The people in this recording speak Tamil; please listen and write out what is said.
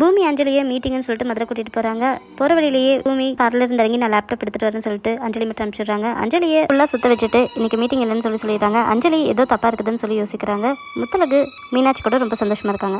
பூமி அஞ்சலியை மீட்டிங்னு சொல்லிட்டு மதுரை கூட்டிட்டு போறாங்க. போற வழியிலேயே பூமி கார்ல இருந்து இறங்கி நான் லேப்டாப் எடுத்துட்டு வரேன்னு சொல்லிட்டு அஞ்சலி மட்டும் அனுப்பிச்சிடுறாங்க. அஞ்சலியை ஃபுல்லா சுத்த வச்சுட்டு இன்னைக்கு மீட்டிங் இல்லைன்னு சொல்லி சொல்லிடுறாங்க. அஞ்சலி ஏதோ தப்பா இருக்குதுன்னு சொல்லி யோசிக்கிறாங்க. முத்தலகு மீனாட்சி கூட ரொம்ப சந்தோஷமா இருக்காங்க.